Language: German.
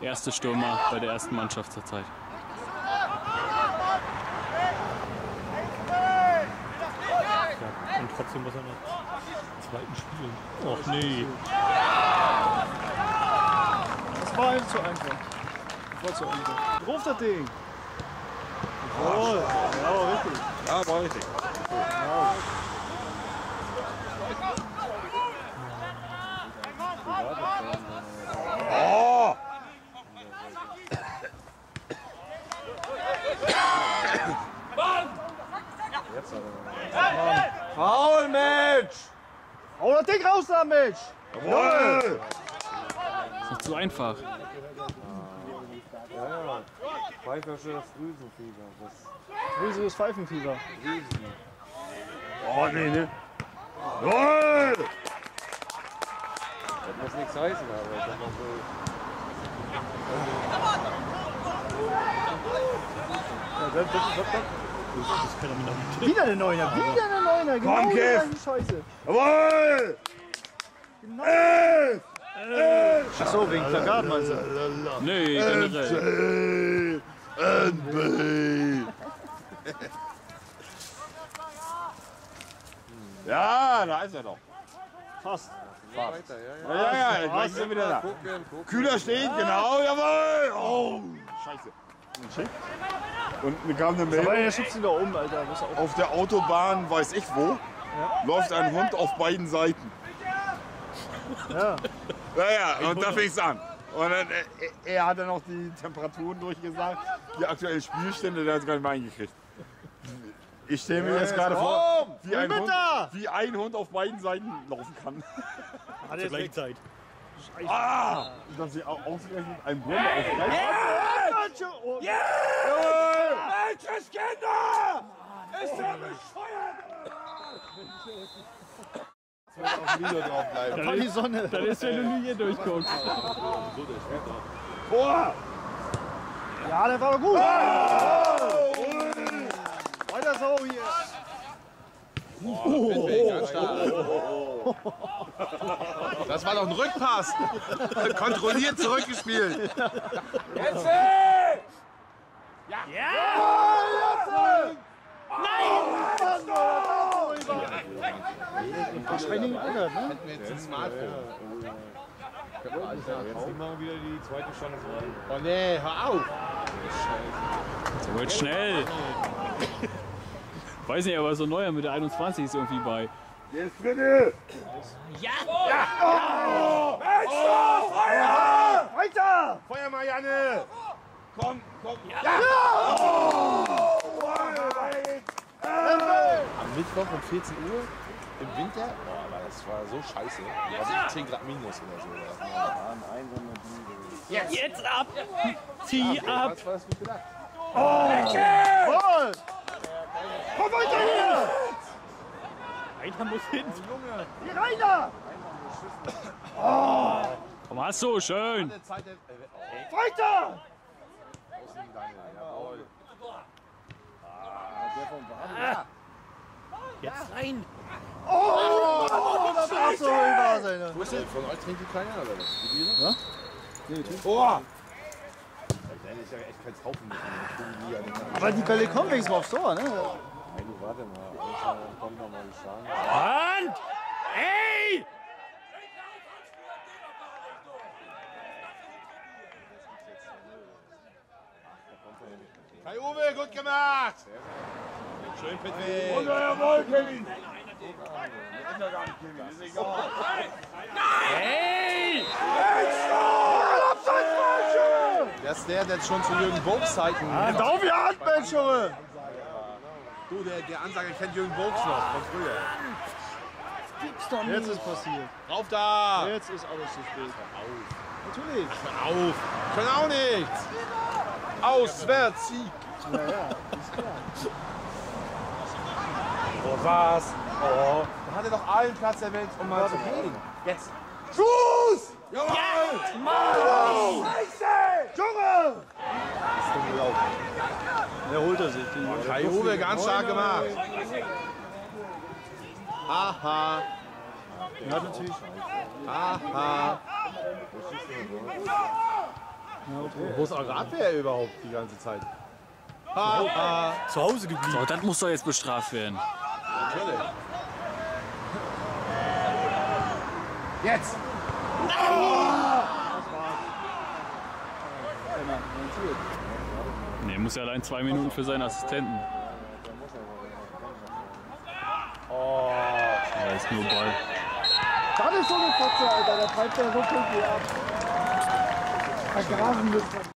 Erste Stürmer bei der ersten Mannschaft zur Zeit. Und trotzdem muss er noch zweiten spielen. Och nee. Das war ihm zu einfach. Das war zu einfach. Ruf das Ding. Jawohl. Ja, richtig. Ja, war richtig. Oh! Faul, Mensch! Hau das Ding raus da, Mensch! Jawohl! Ist noch zu einfach. Pfeifersche Früsenfieber. Das Früheres Pfeifenfieber. Oh, nee, ne? Jawohl! das muss nichts heißen, aber ich sag mal so. Ja, das, das, das, das. Wieder eine Neuner, wieder eine Neuner. Genau Komm, die Kev. gleiche Scheiße. Jawohl! Genau. Elf! Elf! Ach so, wegen Plakat meinst du? Nee, generell. NB! Ja, da ist er doch. Fast. Weiter, ja, ja. Ja, ja, ja, gleich sind wir wieder da. Gucken, gucken. Kühler steht, genau, jawohl! Oh, scheiße. Und dann kam eine Aber Meldung, er schubst ihn da um, Alter. Auf der Autobahn, weiß ich wo, läuft ein Hund auf beiden Seiten. Ja. Ja, ja, und da fing's an. Und dann, äh, er hat dann auch die Temperaturen durchgesagt, die aktuellen Spielstände, der hat es gar nicht mehr eingekriegt. Ich stelle mir jetzt gerade vor, wie ein, Hund, wie ein Hund auf beiden Seiten laufen kann. Zur gleichen Zeit. Ah! Und dass sie auch ausgerechnet ein Brunnen auf drei Oh, Welches Kinder! Ist der bescheuert? Auf dem Video drauf bleiben. War die Sonne. Dann ist, wenn du nur hier durchguckst. Boah! Ja, der war doch gut. Oh! Weiter so hier. Das war doch ein Rückpass. Kontrolliert zurückgespielt. Training geärgert, ne? Hätten wir jetzt ein Smartphone. Jetzt die machen wieder die zweite Chance rein. Oh nee, hör auf. So wird schnell. Weiß nicht, aber so neuer mit der 21 ist irgendwie bei. Der ist drinne! Weiter! Feuer mal, Komm, komm! Am Mittwoch um 14 Uhr im Winter, boah, aber das war so scheiße. Da war 10 Grad minus oder so. Jetzt ab! Zieh ab! Was war das gedacht? Voll! Komm weiter hier! Einer muss hin. Hier rein da! Komm, hast du, schön! Weiter! Außengange, jawohl. Jetzt rein. Oh, das war so war seine. Wo ist der? Von euch trinkt die keiner oder was? Die Biere? Boah! Nein, ist ja echt kein Haufen mit dem Bier. Nein, Aber die Bälle kommen wenigstens mal aufs Tor, ne? du warte mal. Kommt noch mal die. Hand! Ey! Kai Uwe, gut gemacht! Schön, Petri. Und jawohl, Kevin! Das ist ja gar nicht Kevin, ist egal. Ey! Das ist der, der schon zu Jürgen Bogs Zeiten. Da auf die Hand, Mensch, Junge! Du, der, der Ansager kennt Jürgen Bogs noch von früher. Jetzt ist passiert. Rauf da! Jetzt ist alles zu spät. Natürlich. Hör auf! Können auch nichts! Auswärts Sieg! Oh, was? Oh, da hat er doch allen Platz der Welt, um mal zu gehen. Jetzt! Schuss! Jawohl! Mann! Junge! Der holt er sich. Kai Uwe, ganz stark gemacht. Haha, ja, natürlich. haha. Wo ist eure Abwehr überhaupt die ganze Zeit? Zu Hause geblieben. So, das muss doch jetzt bestraft werden. Natürlich. Jetzt! Ne, muss ja allein zwei Minuten für seinen Assistenten. Oh. Ja, ist nur Ball. Das ist so eine Fotze, Alter. Der pfeift ja so pünktlich ab. Vergraben müssen.